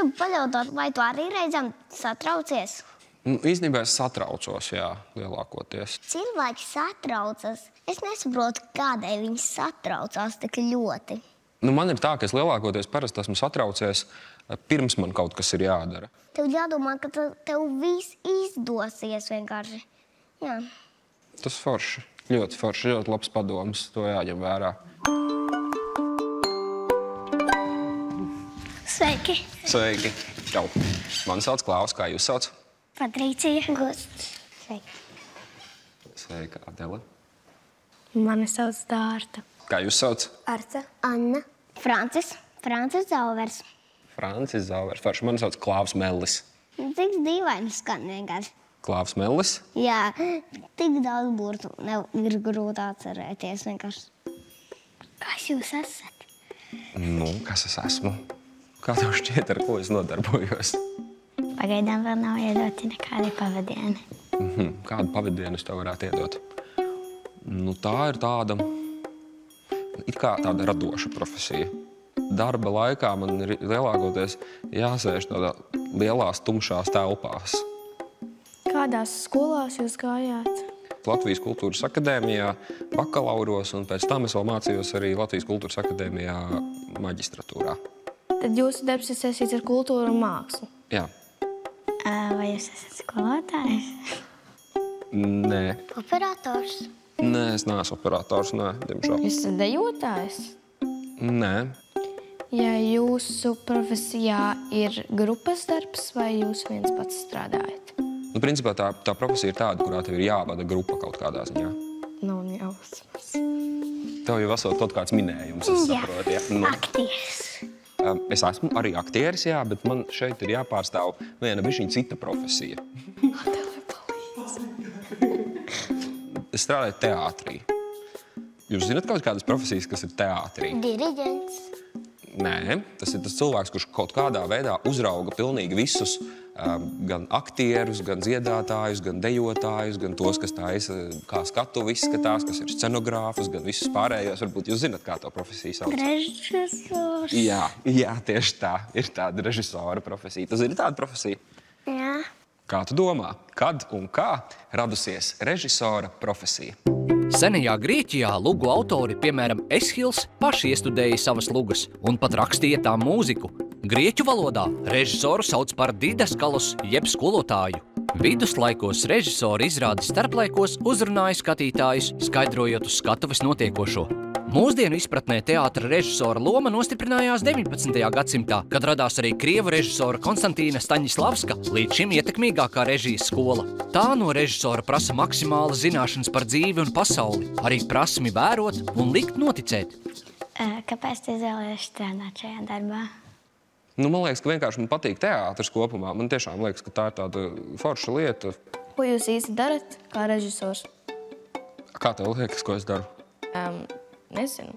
gribu pajautāt, vai tu arī reizēm satraucies? Nu, īstenībā es satraucos, jā, lielākoties. Cilvēki satraucas. Es nesaprotu, kādēļ viņi satraucās tik ļoti. Nu, man ir tā, ka es lielākoties parasti esmu satraucies, eh, pirms man kaut kas ir jādara. Tev jādomā, ka te- tev viss izdosies vienkārši. Jā. Tas forši. Ļoti forši, ļoti labs padoms. To jāņem vērā. Sveiki! Sveiki! Čau! Mani sauc Klaus, kā jūs sauc? Patricija Gusts. Sveiki! Sveika, Adela. Mani sauc Dārta. Kā jūs sauc? Arca. Anna. Francis. Francis Zauvers. Francis Zāvers. Forši. Mani sauc Klaus Mellis. Cik dīvaini skan vienkārši. Klaus Mellis. Jā, tik daudz burtu ne- ir grūti atcerēties vienkārši. Kas jūs esat? Nu, kas es esmu? Kā tev šķiet, ar ko es nodarbojos? Pagaidām vēl nav iedoti nekādi pavadieni. Mhm, Kādu pavadienu es tev varētu iedot? Nu, tā ir tāda, it kā tāda radoša profesija. Darba laikā man ir lielākoties jāsēž tādā lielās, tumšās telpās. Kādās skolās jūs gājāt? Latvijas Kultūras Akadēmijā, bakalauros, un pēc tam es vēl mācījos arī Latvijas Kultūras Akadēmijā maģistratūrā. Tad jūsu darbs ir saistīts ar kultūru un mākslu. Jā, Vai jūs esat skolotājs? nē, Operators. nē es neesmu operators, nē, diemžēl. Jūs esat dejotājs? Nē, Ja jūsu profesijā ir grupas darbs, vai jūs viens pats strādājat? nu, principā tā, tā profesija ir tāda, kurā tev ir jāvada grupa kaut kādā ziņā. Nav jausmas. Tev jau esot kaut kāds minējums, es Jā. saprotu. Ja? Nu, Aktieris. Es esmu arī aktieris, jā, bet man šeit ir jāpārstāv viena bišķiņa cita profesija. Es strādāju teātrī. Jūs zināt kaut kādas profesijas, kas ir teātrī? Diriģents. Nē, tas ir tas cilvēks, kurš kaut kādā veidā uzrauga pilnīgi visus, gan aktierus, gan dziedātājus, gan dejotājus, gan tos, kas taisa, kā skatuvi izskatās, kas ir scenogrāfus, gan visus pārējos. Varbūt jūs zināt, kā to profesiju sauc. Režisors. Jā, jā, tieši tā. Ir tāda režisora profesija. Tas ir tāda profesija. Jā. Kā tu domā, kad un kā radusies režisora profesija? Senajā Grieķijā lugu autori, piemēram, Eshils, paši iestudēja savas lugas un pat rakstīja tām mūziku. Grieķu valodā režisoru sauc par didaskalus, jeb skolotāju. Viduslaikos režisori izrādes starplaikos uzrunāja skatītājus, skaidrojot uz skatuves notiekošo. Mūsdienu izpratnē teātra režisora loma nostiprinājās 19. gadsimtā, kad radās arī krievu režisora Konstantīna Staņislavska, līdz šim ietekmīgākā režijas skola. Tā no režisora prasa maksimāla zināšanas par dzīvi un pasauli, arī prasmi vērot un likt noticēt. Kāpēc tu izvēlējies strādāt šajā darbā? Nu, man liekas, ka vienkārši man patīk teātris kopumā. Man tiešām liekas, ka tā ir tāda forša lieta. Ko jūs īsti darat kā režisors? Kā tev liekas, ko es daru? Um, nezinu.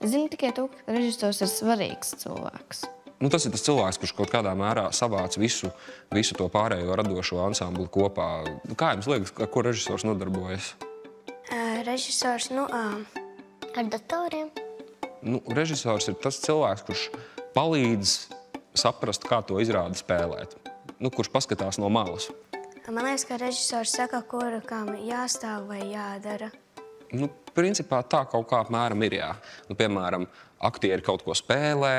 Zinu tikai to, ka režisors ir svarīgs cilvēks. Nu, tas ir tas cilvēks, kurš kaut kādā mērā savāc visu, visu to pārējo radošo ansambli kopā. Nu, Kā jums liekas, ar ko režisors nodarbojas? Režisors, nu, ar datoriem. Nu, režisors ir tas cilvēks, kurš palīdz saprast, kā to izrādi spēlēt. Nu, kurš paskatās no malas. Man liekas, ka režisors saka, kur kam jāstāv vai jādara. Nu, principā tā kaut kā apmēram ir. Jā. Nu, piemēram, aktieri kaut ko spēlē,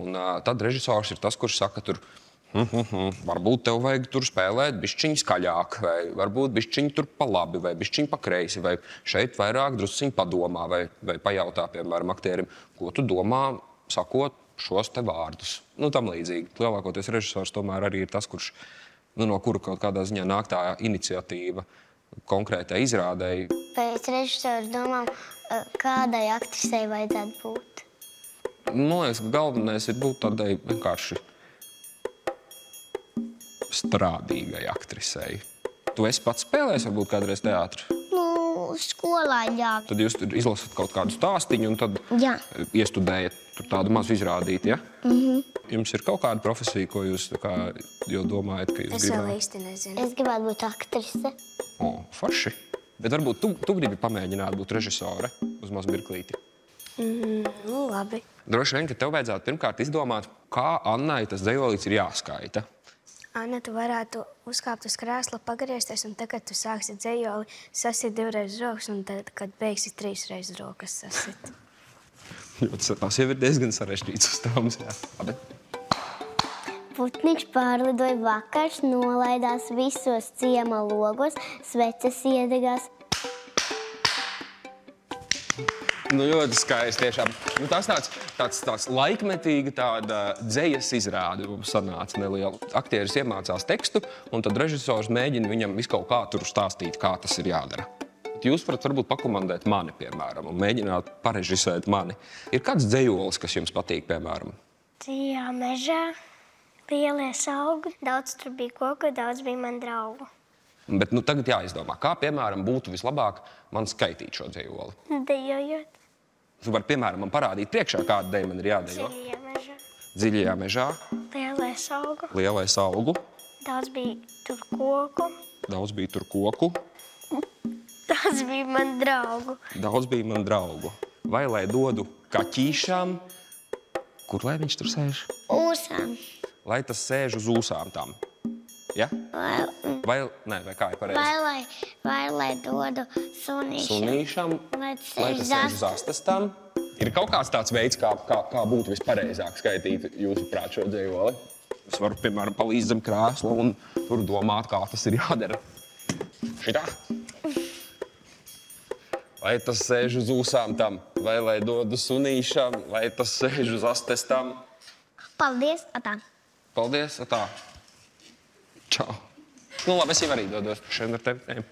un uh, tad režisors ir tas, kurš saka, tur, hm, hm, hm, varbūt tev vajag tur spēlēt bišķiņu skaļāk, vai varbūt bišķiņu tur pa labi, vai bišķiņu pa kreisi, vai šeit vairāk drusciņu padomā, vai, vai pajautā, piemēram, aktierim, ko tu domā, sakot šos te vārdus. Nu, tam līdzīgi. Lielākoties režisors tomēr arī ir tas, kurš, nu, no kura kaut kādā ziņā nāk tā iniciatīva konkrētai izrādēji. Pēc režisora domām, kādai aktrisei vajadzētu būt. Man liekas, ka galvenais ir būt tādai vienkārši strādīgai aktrisei. Tu esi pats spēlējis, varbūt kādreiz teātrī. Skolā jā. Tad jūs tur izlasat kaut kādu stāstīnu, un tad Jā. iestudējat tur tādu mazu izrādīti. Ja? Mm -hmm. Jums ir kaut kāda profesija, ko jūs tā kā, jau domājat, ka jūs Es vēl gribētu? īsti nezinu. Es gribētu būt aktrise. O, forši. Bet varbūt tu, tu gribi pamēģināt būt režisore uz mazu mirklīti. Nu, labi. Droši vien, ka tev vajadzētu pirmkārt izdomāt, kā Annai tas dzējolīts ir jāskaita. Anna, tu varētu uzkāpt uz krēsla, pagriezties, un tagad tu sāksi dzējoli, sasit divreiz rokas, un tad, kad beigsi trīs reizes rokas sasit. Jo tas, jau ir diezgan sarežģīts uzdevums. jā. Labi. Putniņš pārlidoja vakars, nolaidās visos ciema logos, sveces iedegās. Nu, ļoti skaisti. Tiešām. Nu, tas tāds, tāds, tāds laikmetīga tāda dzējas izrāde mums sanāca neliela. Aktieris iemācās tekstu, un tad režisors mēģina viņam visu kaut kā tur stāstīt, kā tas ir jādara. Jūs varat varbūt pakomandēt mani, piemēram, un mēģināt parežisēt mani. Ir kāds dzējolis, kas jums patīk, piemēram? Tajā mežā lielie augi, daudz tur bija koku, daudz bija man draugu. Bet nu, tagad jāizdomā, kā piemēram būtu vislabāk man skaitīt šo dzējoli. Dejojot Jūs varat, piemēram, man parādīt priekšā, kāda dēļ man ir jādejo. dziļajā mežā, Dziļajā mežā, lielais augu, lielais augu, daudz bija tur koku, daudz bija tur koku, daudz bija man draugu. daudz bija man draugu. Vai lai dodu kaķīšām, kur lai viņš tur sēž? Ūsām. Lai tas sēž uz ūsām tam. Ja? Vai, Vai, nē, vai kā ir pareizi? vai, lai, vai lai dodu sunīšam. Sunīšam, Lai tas lai sēž tas sēž uz astes tam. Ir kaut kāds tāds veids, kā, kā, kā būtu vispareizāk skaitīt jūsu prāt šo dzējoli. Es varu, piemēram, palīdz zem krēsla un tur domāt, kā tas ir jādara. Šitā. Lai tas sēž uz ūsām tam, vai lai dodu sunīšam, lai tas sēž uz astes tam. Paldies, Atā. Paldies, tā. Čau. Nu, labi, es jau arī dodos šodien ar tevi.